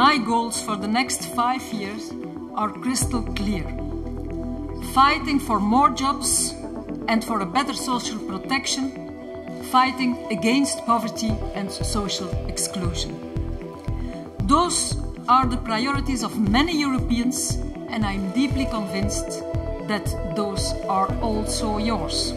my goals for the next five years are crystal clear. Fighting for more jobs and for a better social protection, fighting against poverty and social exclusion. Those are the priorities of many Europeans, and I'm deeply convinced that those are also yours.